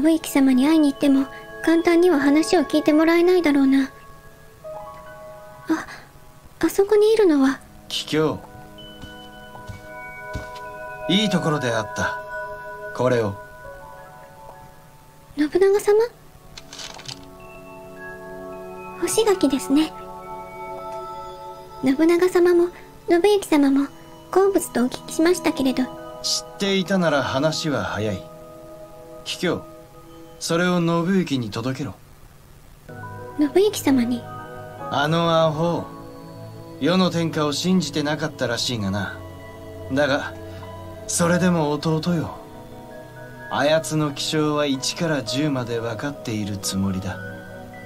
信之様に会いに行っても簡単には話を聞いてもらえないだろうな。ああそこにいるのは？桔梗。いいところであった。これを。信長様？干し柿ですね。信長様も信之様も好物とお聞きしましたけれど。知っていたなら話は早い。桔梗それを信行に届けろ。信之様に？あのアホ世の天下を信じてなかったらしいがな。だがそれでも弟よ。あやつの気性は1から10まで分かっているつもりだ。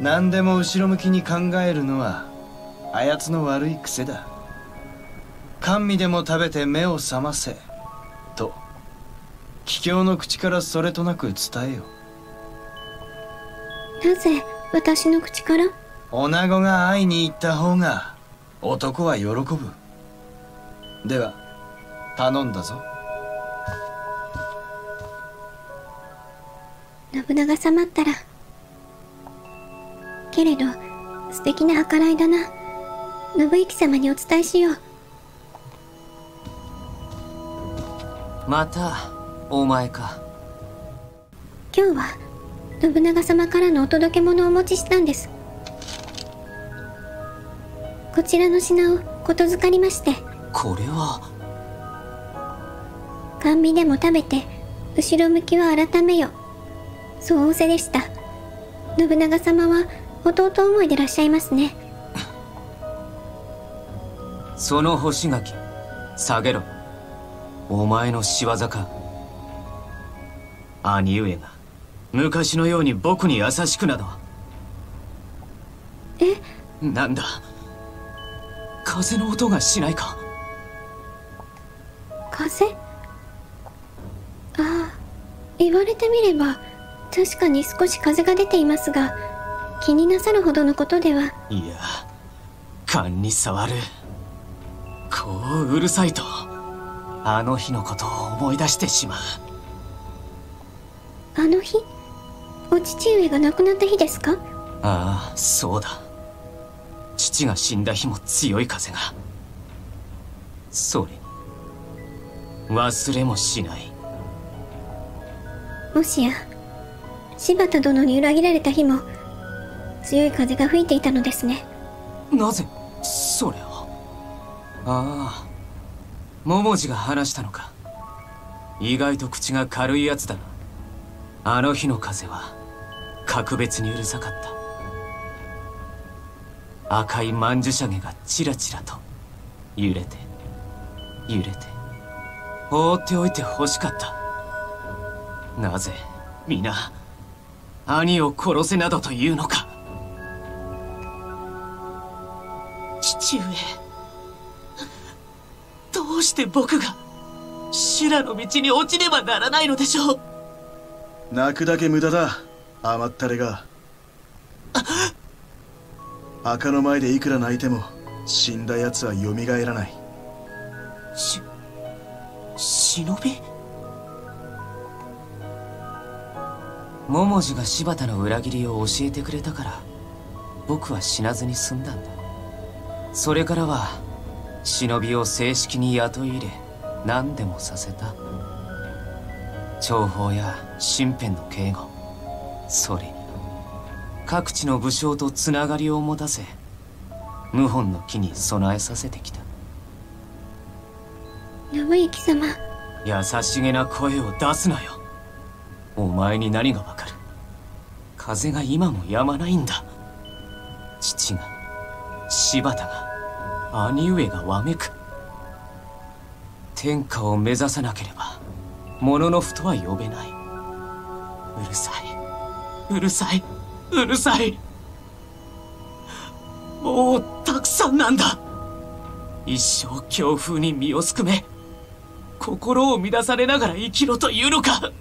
何でも後ろ向きに考えるのはあやつの悪い癖だ。甘味でも食べて目を覚ませと桔梗の口からそれとなく伝えよなぜ私の口から？女子が会いに行った方が男は喜ぶ。では頼んだぞ。信長様ったら。けれど素敵な計らいだな。信之様にお伝えしよう。またお前か。今日は信長様からのお届け物をお持ちしたんです。こちらの品をことづかりまして。これは。甘味でも食べて後ろ向きは改めよ。そう仰せでした。信長様は弟思いでいらっしゃいますね。その干し柿下げろ。お前の仕業か。兄上が昔のように僕に優しくなど。え？なんだ？風の音がしないか？風？ああ言われてみれば確かに少し風が出ていますが気になさるほどのことでは。いや勘に触る。こううるさいとあの日のことを思い出してしまう。あの日？お父上が亡くなった日ですか？ああそうだ。父が死んだ日も強い風が。それに忘れもしない。もしや柴田殿に裏切られた日も強い風が吹いていたのですね。なぜそれを？ああ桃地が話したのか。意外と口が軽いやつだな。あの日の風は格別にうるさかった。赤い曼珠沙華がチラチラと揺れて揺れて放っておいて欲しかった。なぜ皆兄を殺せなどというのか。父上どうして僕が修羅の道に落ちねばならないのでしょう。泣くだけ無駄だ甘ったれが赤の前でいくら泣いても死んだ奴は蘇らない。し忍び桃地が柴田の裏切りを教えてくれたから僕は死なずに済んだんだ。それからは忍びを正式に雇い入れ何でもさせた。諜報や身辺の警護。それに各地の武将とつながりを持たせ謀反の木に備えさせてきた。信之様。優しげな声を出すなよ。お前に何がわかる。風が今も止まないんだ。父が柴田が兄上がわめく。天下を目指さなければ物のふとは呼べない。うるさいうるさい。うるさい。もうたくさんなんだ。一生強風に身をすくめ心を乱されながら生きろというのか。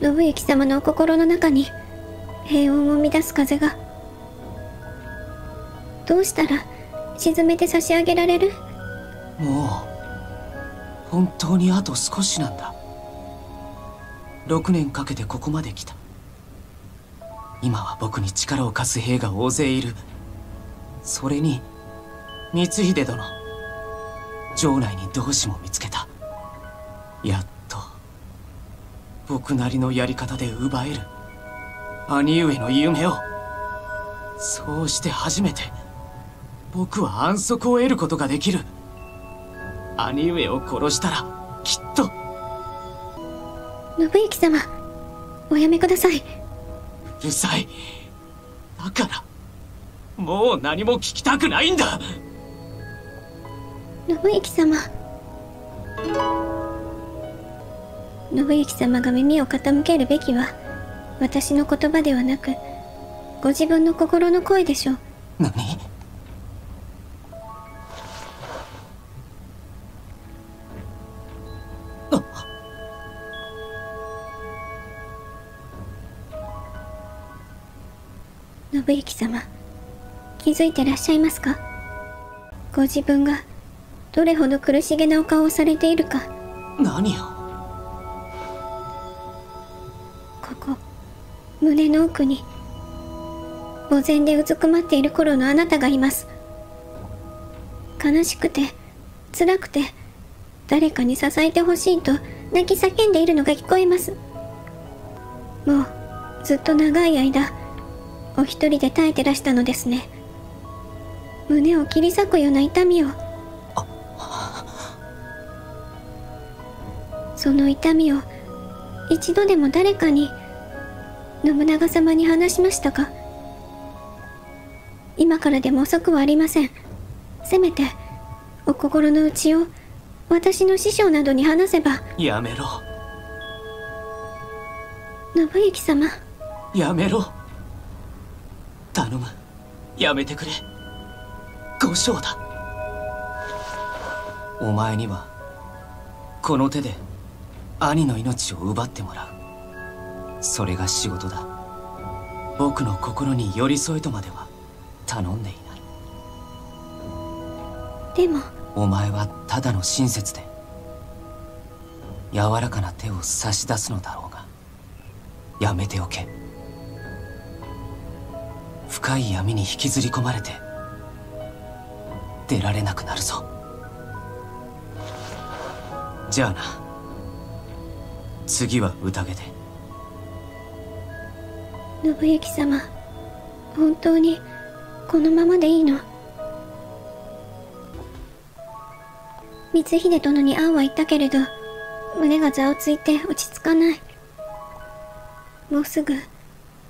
信之様のお心の中に平穏を乱す風が。どうしたら沈めて差し上げられる？もう本当にあと少しなんだ。6年かけてここまで来た今は僕に力を貸す兵が大勢いる。それに光秀殿城内に同志も見つけた。やっと僕なりのやり方で奪える。兄上の夢をそうして初めて僕は安息を得ることができる。兄上を殺したらきっと。信行様おやめください。うるさい。だからもう何も聞きたくないんだ。信行様。信行様が耳を傾けるべきは私の言葉ではなくご自分の心の声でしょう。何？信行様気づいてらっしゃいますか？ご自分がどれほど苦しげなお顔をされているか。何よここ胸の奥に墓前でうずくまっている頃のあなたがいます。悲しくて辛くて誰かに支えてほしいと泣き叫んでいるのが聞こえます。もうずっと長い間お一人で耐えてらしたのですね。胸を切り裂くような痛みを。その痛みを一度でも誰かに信長様に話しましたか？今からでも遅くはありません。せめてお心の内を私の師匠などに話せば。やめろ。信行様。やめろ頼む。やめてくれ。五章だ。お前にはこの手で兄の命を奪ってもらう。それが仕事だ。僕の心に寄り添えとまでは頼んでいない。でもお前はただの親切で柔らかな手を差し出すのだろうがやめておけ深い闇に引きずり込まれて出られなくなるぞ。じゃあな。次は宴で。信行様本当にこのままでいいの？光秀殿に会うは言ったけれど胸がざわついて落ち着かない。もうすぐ。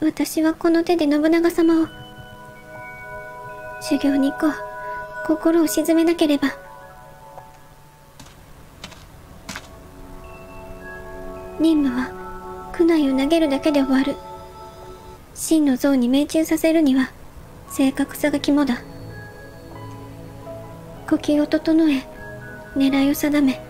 私はこの手で信長様を。修行に行こう。心を鎮めなければ。任務は苦内を投げるだけで終わる。真の像に命中させるには正確さが肝だ。呼吸を整え狙いを定め。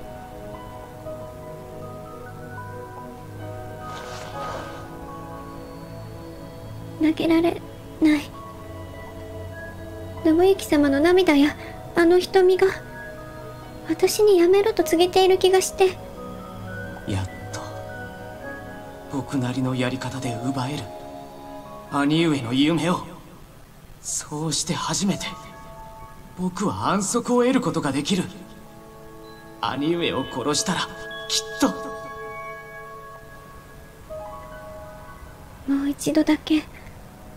られない。信行様の涙やあの瞳が私にやめろと告げている気がして。やっと僕なりのやり方で奪える。兄上の夢をそうして初めて僕は安息を得ることができる。兄上を殺したらきっと。もう一度だけ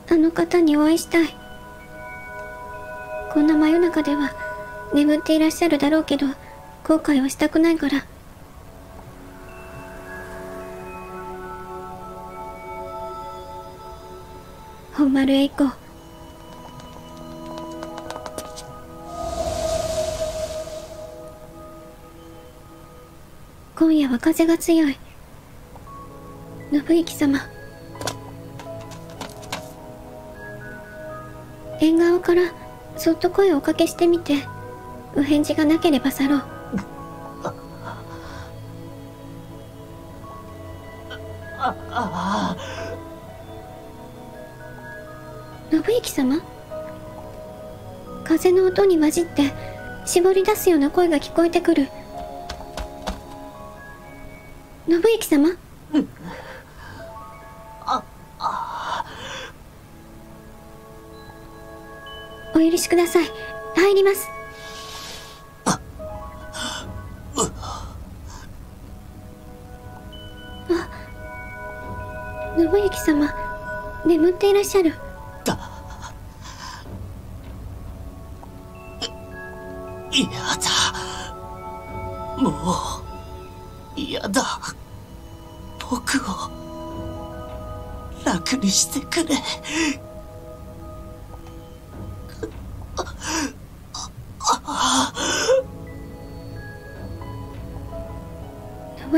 あの方にお会いしたい。こんな真夜中では眠っていらっしゃるだろうけど後悔はしたくないから。本丸へ行こう。今夜は風が強い。信行様。縁側からそっと声をおかけしてみて。お返事がなければ去ろう。信行様？風の音に混じって絞り出すような声が聞こえてくる。信行様？お許しください。入ります。あ信行様眠っていらっしゃる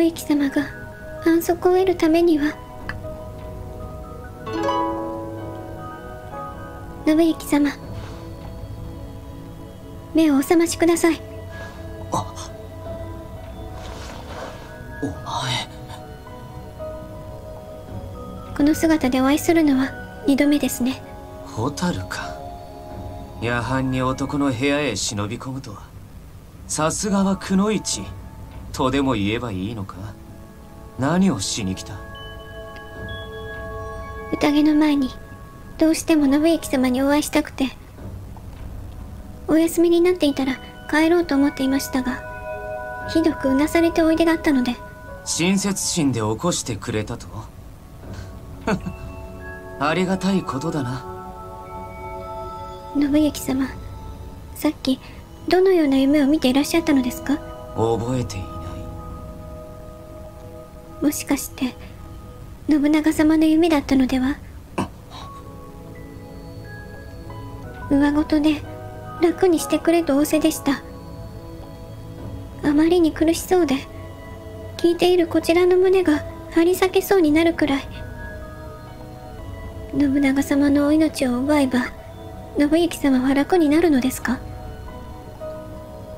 信行様が安息を得るためには信行様目をお覚ましください。お前。この姿でお会いするのは二度目ですね。蛍か。夜半に男の部屋へ忍び込むとは。さすがはくのいちとでも言えばいいのか？何をしに来た？宴の前にどうしても信行様にお会いしたくて。お休みになっていたら帰ろうと思っていましたがひどくうなされておいでだったので。親切心で起こしてくれたと？ありがたいことだな。信行様さっきどのような夢を見ていらっしゃったのですか？覚えていもしかして信長様の夢だったのでは？上ごとで楽にしてくれと仰せでした。あまりに苦しそうで聞いているこちらの胸が張り裂けそうになるくらい。信長様のお命を奪えば信行様は楽になるのですか？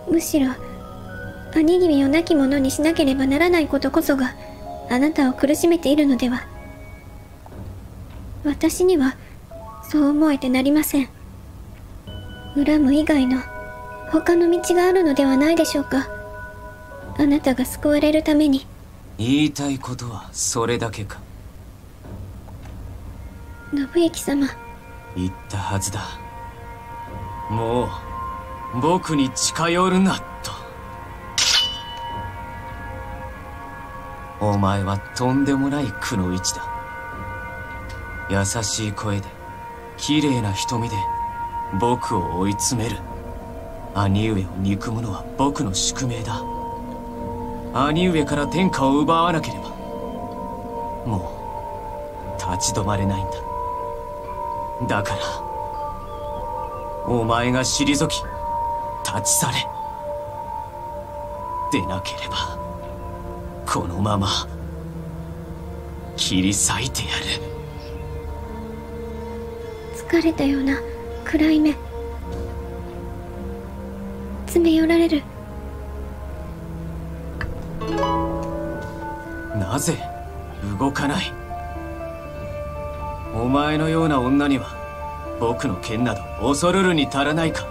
むしろ兄君を亡き者にしなければならないことこそがあなたを苦しめているのでは。私にはそう思えてなりません。恨む以外の他の道があるのではないでしょうか。あなたが救われるために。言いたいことはそれだけか。信行様。言ったはずだ。もう僕に近寄るなお前はとんでもないくの一だ。優しい声で綺麗な瞳で僕を追い詰める。兄上を憎むのは僕の宿命だ。兄上から天下を奪わなければもう立ち止まれないんだ。だからお前が退き立ち去れ。でなければ。このまま切り裂いてやる。疲れたような暗い目。詰め寄られる。なぜ動かない？お前のような女には僕の剣など恐るるに足らないか。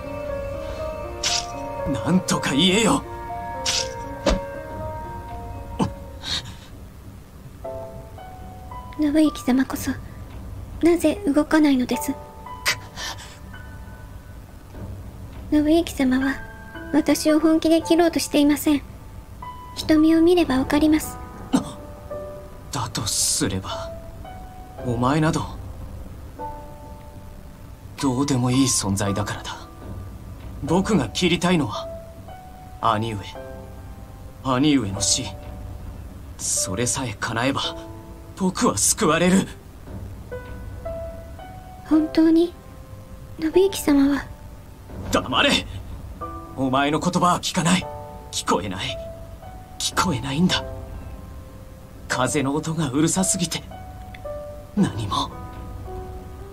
なんとか言えよ信行様こそなぜ動かないのです？信行様は私を本気で切ろうとしていません。瞳を見ればわかります。だとすればお前などどうでもいい存在だからだ。僕が切りたいのは兄上。兄上の死。それさえ叶えば僕は救われる。本当に？信行様は？黙れ。お前の言葉は聞かない。聞こえない。聞こえないんだ。風の音がうるさすぎて。何も。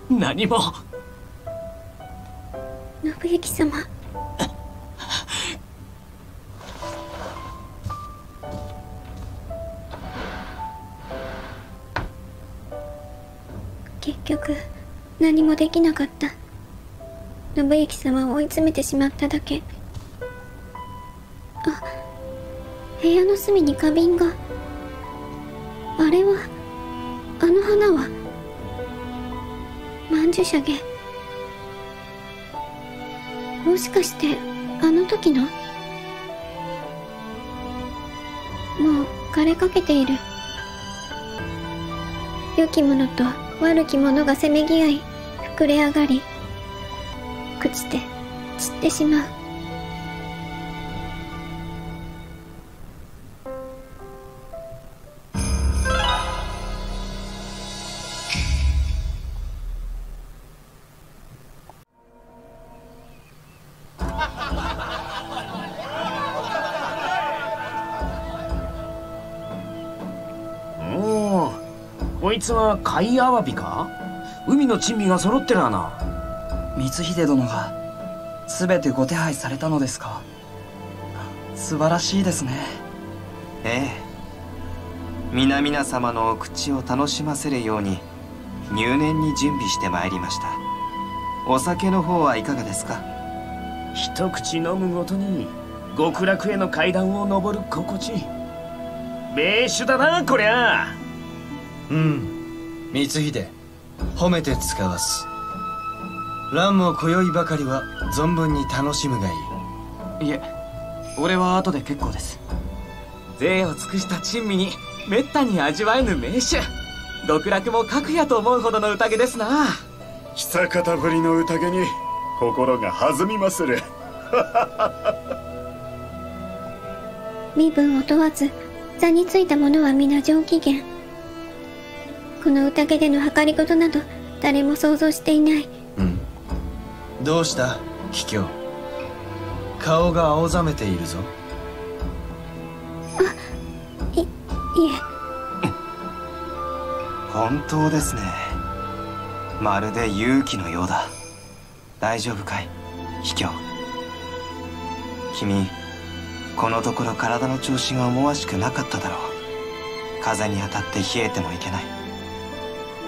何も。信行様結局何もできなかった。信行様を追い詰めてしまっただけ。あ部屋の隅に花瓶が。あれはあの花は。曼珠沙華もしかしてあの時の？もう枯れかけている。良き者と。悪き者がせめぎ合い膨れ上がり朽ちて散ってしまう。つは貝アワビか？海の珍味が揃ってるわな。光秀殿が全てご手配されたのですか？素晴らしいですね。ええ。皆々様のお口を楽しませるように入念に準備してまいりました。お酒の方はいかがですか？一口飲むごとに極楽への階段を上る心地。名手だなこりゃ。うん光秀褒めて使わす。蘭も今宵ばかりは存分に楽しむがいい。いえ俺は後で結構です。贅を尽くした珍味にめったに味わえぬ名手極楽も格やと思うほどの宴ですな。久方ぶりの宴に心が弾みまする。身分を問わず座についた者は皆上機嫌この宴での計りごとなど誰も想像していない。うん。どうした？桔梗。顔が青ざめているぞ。いいえ。本当ですね。まるで勇気のようだ。大丈夫かい？卑怯君このところ体の調子が思わしくなかっただろう。風に当たって冷えてもいけない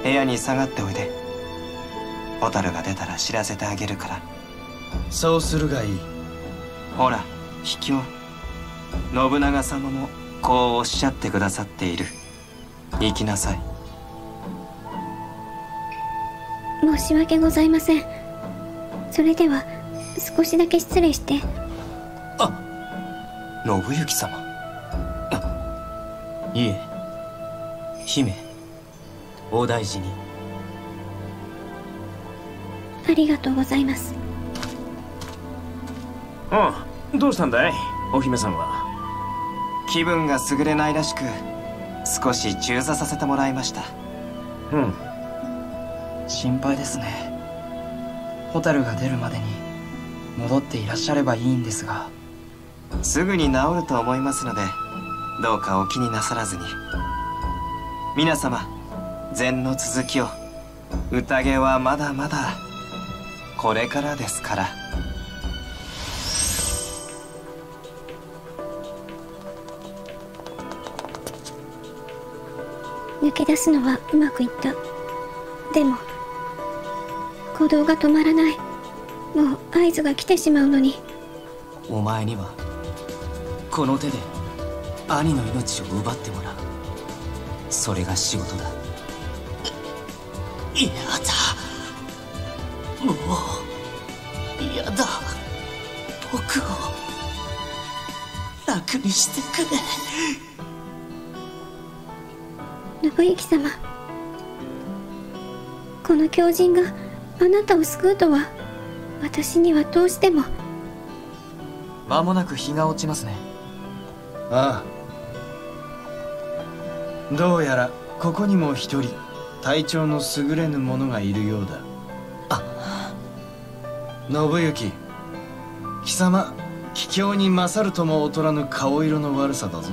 部屋に下がっておいで。蛍が出たら知らせてあげるから。そうするがいい。ほら卑怯信長様もこうおっしゃってくださっている。行きなさい。申し訳ございません。それでは少しだけ失礼して。信行様。いえ。姫お大事に。ありがとうございます。うんどうしたんだい？お姫さんは気分が優れないらしく少し中座させてもらいました。うん。心配ですね。蛍が出るまでに戻っていらっしゃればいいんですが。すぐに治ると思いますのでどうかお気になさらずに。皆様禅の続きを。宴はまだまだ。これからですから。抜け出すのはうまくいった。でも鼓動が止まらない。もう合図が来てしまうのに。お前にはこの手で兄の命を奪ってもらう。それが仕事だいやだ。もう嫌だ。僕を楽にしてくれ。信行様。この狂人があなたを救うとは私にはどうしても。間もなく日が落ちますね。ああ。どうやらここにも一人体調の優れぬ者がいるようだ。あ信行。貴様桔梗に勝るとも劣らぬ顔色の悪さだぞ。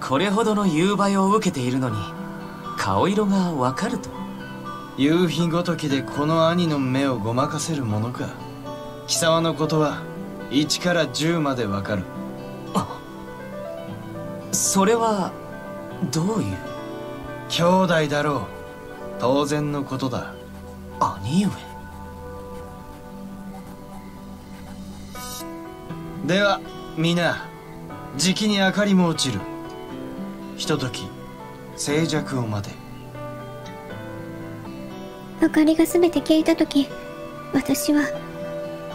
これほどの夕映えを受けているのに顔色がわかると。夕日ごときでこの兄の目をごまかせるものか。貴様のことは1から10までわかる。それはどういう？兄弟だろう当然のことだ。兄上。では皆じきに明かりも落ちる。ひととき静寂を待て。明かりが全て消えた時私は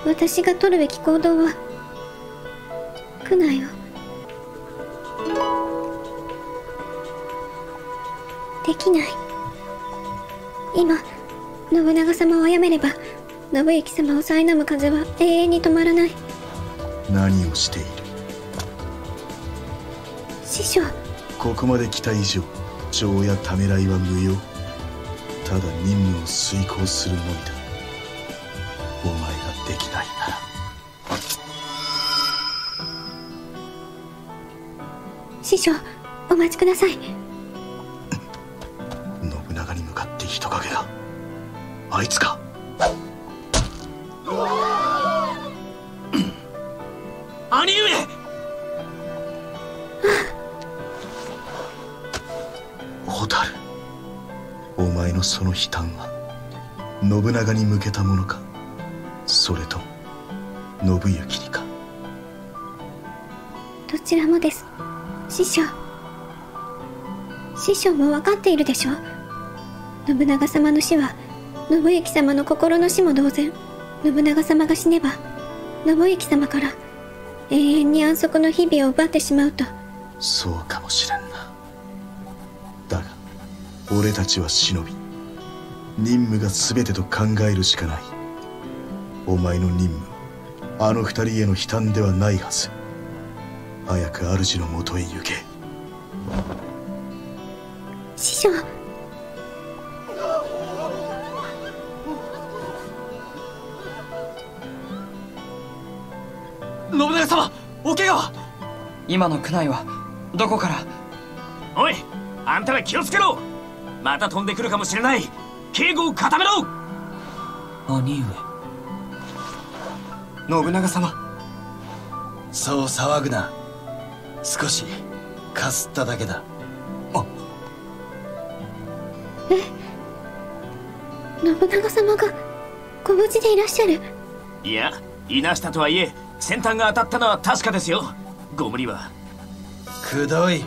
私が取るべき行動は区内をできない今信長様を殺めれば信行様を苛む風は永遠に止まらない。何をしている？師匠。ここまで来た以上情やためらいは無用。ただ任務を遂行するのみだ。お前ができないなら。師匠お待ちくださいあいつか。兄上！蛍お前のその悲嘆は信長に向けたものかそれと信行にか。どちらもです。師匠。師匠も分かっているでしょ信長様の死は信行様の心の死も同然。信長様が死ねば信行様から永遠に安息の日々を奪ってしまうと。そうかもしれんな。だが俺たちは忍び任務が全てと考えるしかない。お前の任務あの二人への悲嘆ではないはず。早く主のもとへ行け。師匠信長様お怪我は？今の区内はどこから？おいあんたら気をつけろ。また飛んでくるかもしれない。警護を固めろ。兄信長様。そう騒ぐな。少しかすっただけだ。信長様がご無事でいらっしゃる？いやいなしたとはいえ先端が当たったのは確かですよ。ご無理は。くどい。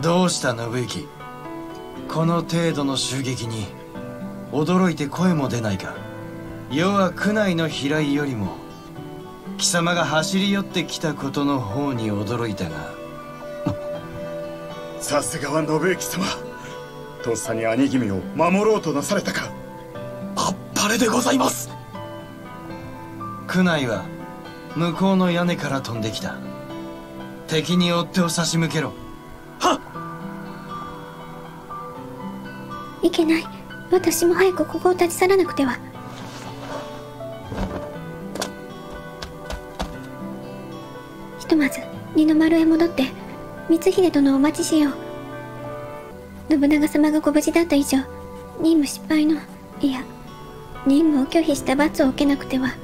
どうした信行この程度の襲撃に驚いて声も出ないか。世は区内の飛来よりも貴様が走り寄ってきたことの方に驚いたが。さすがは信行様。とっさに兄君を守ろうとなされたか。あっぱれでございます区内は向こうの屋根から飛んできた。敵に追っ手を差し向けろ。いけない。私も早くここを立ち去らなくては。ひとまず二の丸へ戻って光秀殿をお待ちしよう。信長様がご無事だった以上任務失敗のいや任務を拒否した罰を受けなくては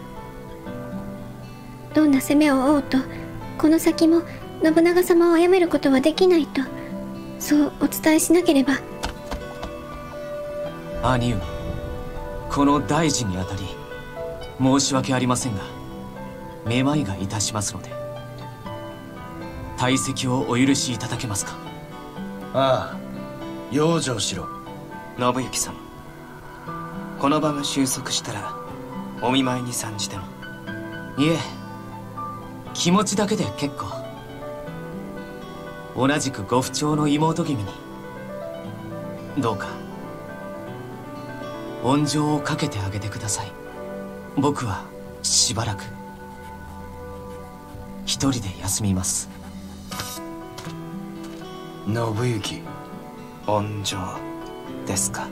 どんな攻めを負おうとこの先も信長様を殺めることはできないとそうお伝えしなければ。兄上この大事にあたり申し訳ありませんがめまいがいたしますので退席をお許しいただけますか？ああ養生しろ。信行様この場が収束したらお見舞いに参じても。いえ気持ちだけで結構。同じくご不調の妹君に。どうか。温情をかけてあげてください。僕はしばらく。一人で休みます。信行温情ですか？